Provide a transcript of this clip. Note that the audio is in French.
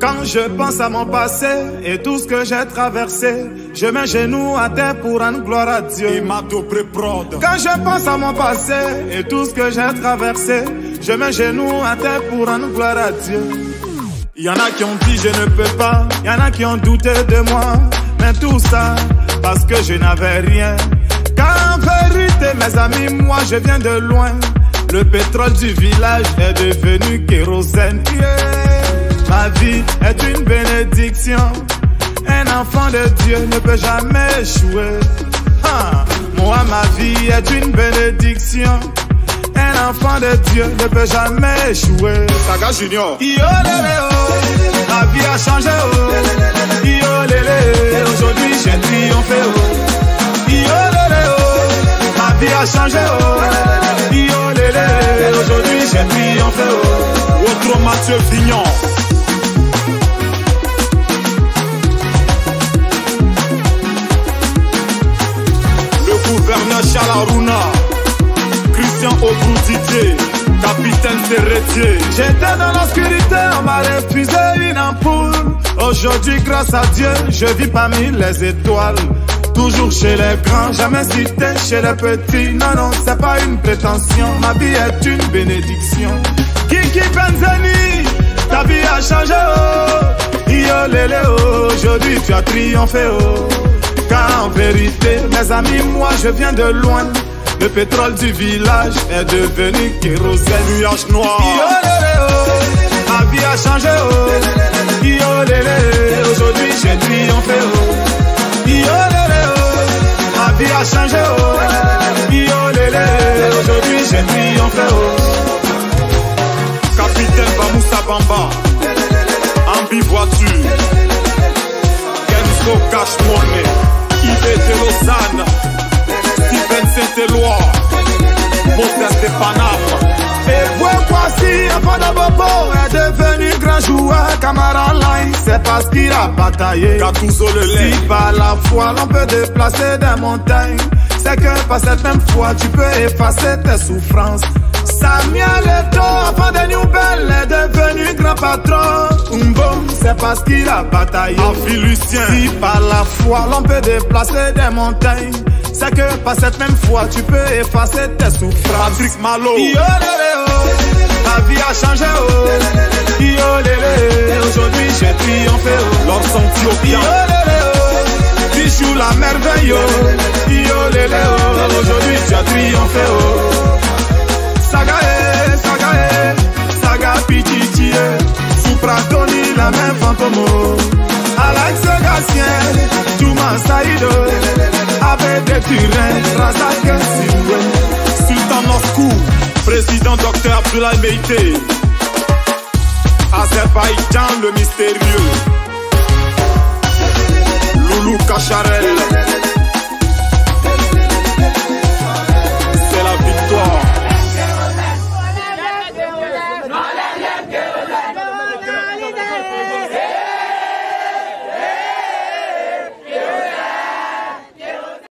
Quand je pense à mon passé et tout ce que j'ai traversé, je mets genoux à terre pour rendre gloire à Dieu. Quand je pense à mon passé et tout ce que j'ai traversé, je mets genoux à terre pour rendre gloire à Dieu. Y en a qui ont dit je ne peux pas, y en a qui ont douté de moi, mais tout ça parce que je n'avais rien. Car en vérité, mes amis, moi je viens de loin. Le pétrole du village est devenu kérosène. Ma vie est une bénédiction. Un enfant de Dieu ne peut jamais échouer. Moi, ma vie est une bénédiction. Un enfant de Dieu ne peut jamais échouer. Saga Junior. Yo, lélé, oh. Ma vie a changé, oh. Yo, lélé, aujourd'hui j'ai triomphé, oh. Yo, lélé, oh. Ma vie a changé, oh. J'ai triomphé. Autre Mathieu Vignon. Le gouverneur Charles Aruna. Christian Obroudidier. Capitaine Serretier. J'étais dans l'obscurité, on m'a refusé une ampoule. Aujourd'hui, grâce à Dieu, je vis parmi les étoiles. Toujours chez les grands, jamais cité chez les petits. Non, non, c'est pas une prétention. Ma vie est une bénédiction. Kiki Benzani, ta vie a changé, oh. Yo, lélé, oh. Aujourd'hui, tu as triomphé, oh. Car en vérité, mes amis, moi, je viens de loin. Le pétrole du village est devenu kérosène. Nuage noir. Yo, lélé, oh. Ma vie a changé, oh. Yo, lélé, aujourd'hui, j'ai triomphé, oh. A changé, oh. Yo, lélé, aujourd'hui, j'ai triomphé, oh. Capitaine Bamoussa Bamba. Ambi voiture. Kenzo Cash Money. Yves de Lausanne. Steven Saint-Éloi. Moses de Paname. Voici, Apana Bobo est devenu grand joueur, Camara Line, c'est parce qu'il a bataillé. Gattuso le lait? Si par la foi l'on peut déplacer des montagnes, c'est que par cette même foi tu peux effacer tes souffrances. Samuel Eto, avant de nouvelles, est devenu grand patron. Umbo, c'est parce qu'il a bataillé. Afi Lucien. Si par la foi l'on peut déplacer des montagnes, c'est que par cette même foi tu peux effacer tes souffrances. Patrick Malo. Yo lélé oh, vie a changé oh. Lélé, aujourd'hui j'ai triomphé oh. L'Orson Yo lélé oh, Bichou la merveille oh. Yo oh, aujourd'hui tu as triomphé oh. Saga eh, saga eh, saga pichichi eh. Supra Tony la même fantôme oh. Alex Gatien, Touma Saïdo, avec des turins, Razak Siwe. Sultan Moscou. Président Dr Abdoulaye Meïté. Azerbaïdjan le mystérieux. Loulou Kacharel.